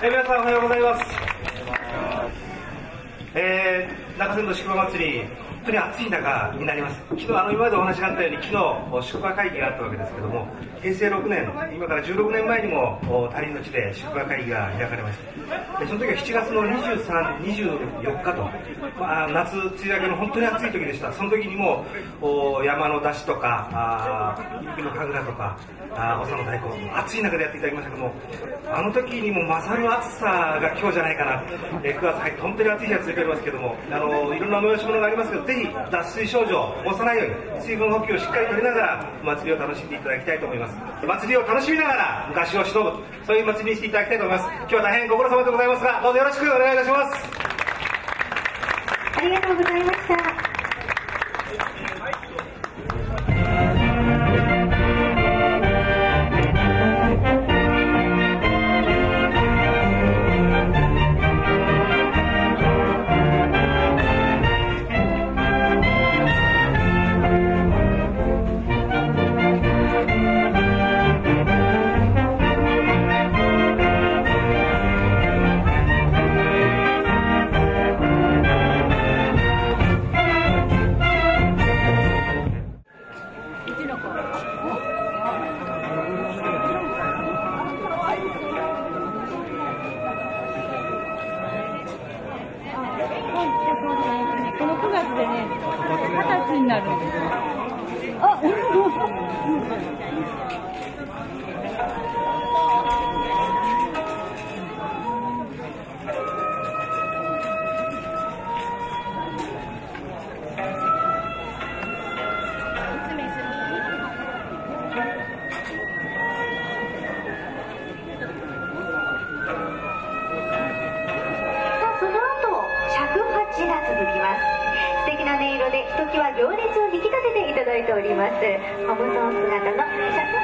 え皆さんおはようございます。えー、中山道宿場祭り、本当に暑い中になります。昨日、あの、今までお話があったように、昨日、宿場会議があったわけですけども、平成6年、今から16年前にも、他人の地で宿場会議が開かれました。で、その時は7月の23、24日と、まあ、夏、梅雨明けの本当に暑い時でした。その時にも、山の出汁とか、あ雪の神楽とか、あ長の太鼓、暑い中でやっていただきましたけども、あの時にも勝る暑さが今日じゃないかな。え9月入って本当に暑い日が続いておりますけども、あののいろんな催し物がありますけど、ぜひ脱水症状を起こさないように、水分補給をしっかりとりながら、お祭りを楽しんでいただきたいと思います。祭りを楽しみながら、昔を忍ぶ、そういう祭りにしていただきたいと思います。今日は大変ご苦労様でございますが、どうぞよろしくお願いいたします。ありがとうございました。二十歳になる。あ、さあ、その後、尺八が続きます。な音色でひときわ行列を引き立てていただいております。ホソン姿のシャツ